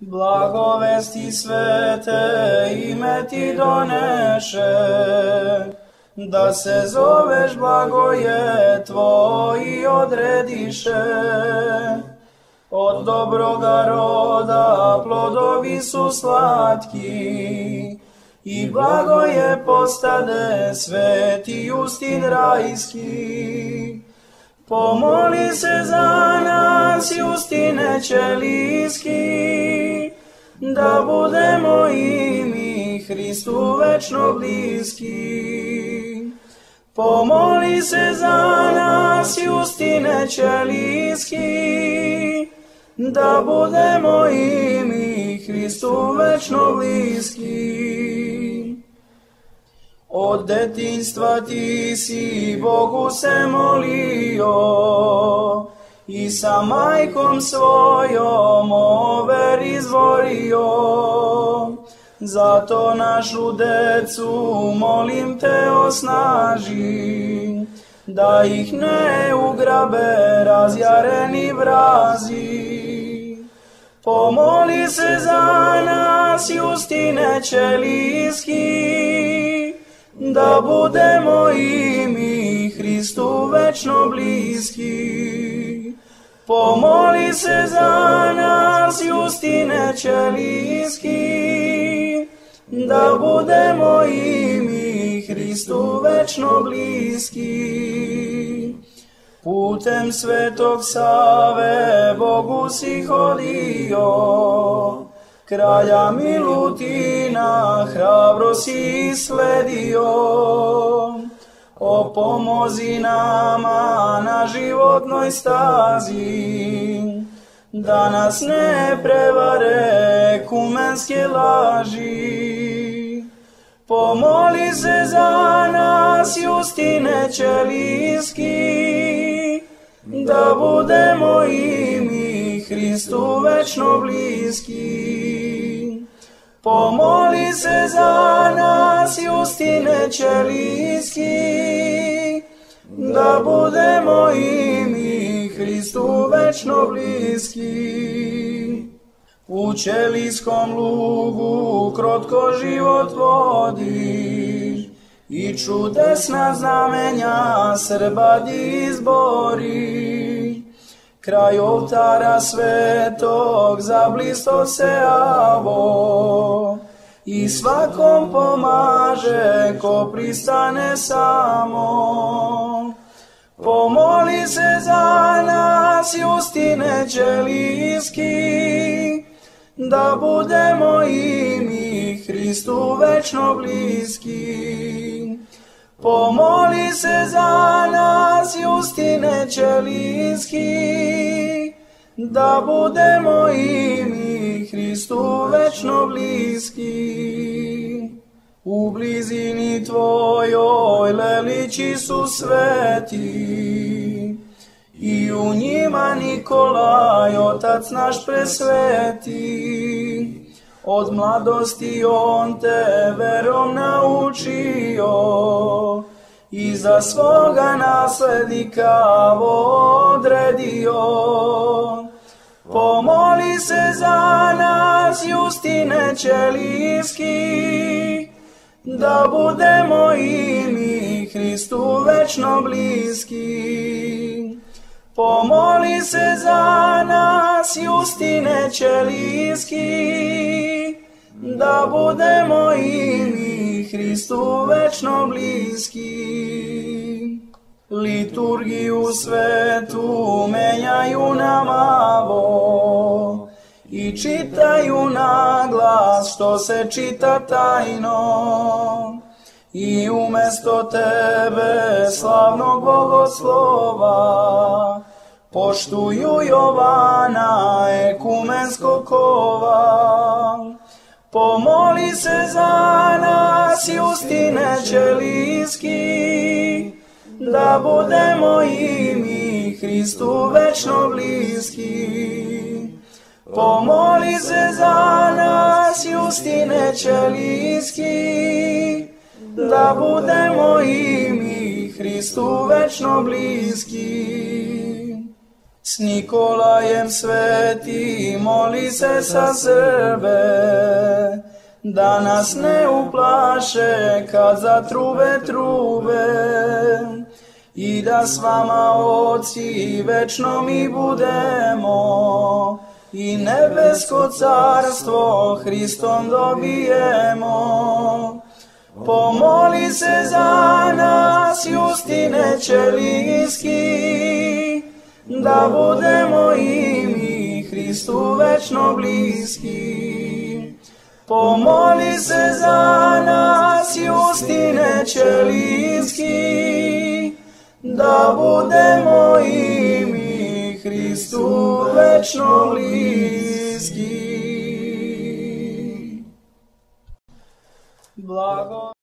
Blagovesti svete ime ti doneše, da se zoveš blagoje tvoji odrediše. Od dobroga roda plodovi su slatki, i blago je postade sveti Justin rajski. Pomoli se za nas, Justine Čelijski, da budemo i mi Hristu večno bliski. Pomoli se za nas, Justine Čelijski, da budemo i mi Hristu večno bliski. Od detinstva ti si Bogu se molio i sa majkom svojom over izvorio. Zato našu decu molim te osnaži, da ih ne ugrabe razjareni vrazi. Pomoli se za nas, Justine Čelijski, da budemo i mi Hristu večno bliski. Pomoli se za nas, Justine Čelijski, da budemo i mi Hristu večno bliski. Putem svetog Save Bogu si hodio, kralja Milutina hrabro si sledio. O pomozi nama na životnoj stazi, da nas ne prevare kumenske laži. Pomoli se za nas, Justine Čelijski, da budemo i mi Hristu večno bliski. Pomoli se za nas, Justine Čelijski, da budemo i mi Hristu večno bliski. U Čelijskom lugu krotko život vodi i čudesna znamenja Srba izbori. Kraj oltara svetog zablisto se avo i svakom pomaže ko pristane samo. Pomoli se za nas, Justine Čelijski, da budemo i mi Hristu večno bliski. Pomoli se za nas, Justine Čelijski, da budemo i mi Hristu večno bliski. U blizini tvojoj lelići su sveti, i u njima Nikolaj, otac naš presveti. Od mladosti on te verom naučio i za svoga naslednika odredio. Pomoli se za nas, Justine Čelijski, da budemo i mi Hristu večno bliski. Pomoli se za nas, Justine Čelijski, da budemo i mi Hristu večno bliski. Liturgiju svetu menjaju namavo i čitaju na glas što se čita tajno. I umesto tebe slavnog bogoslova poštuju Jovana ekumenskog kova. Pomoli se za nas, Justine Čelijski, da budemo i mi Hristu večno bliski. Pomoli se za nas, Justine Čelijski, da budemo i mi Hristu večno bliski. S Nikolajem sveti moli se sa Srbe, da nas ne uplaše kad za trube trube. I da s vama oci večno mi budemo, i nebesko carstvo Hristom dobijemo. Pomoli se za nas, Justine Čelijski, da budemo i mi Hristu večno bliski. Pomoli se za nas, Justine Čelijski, da budemo i mi Hristu večno bliski. Blago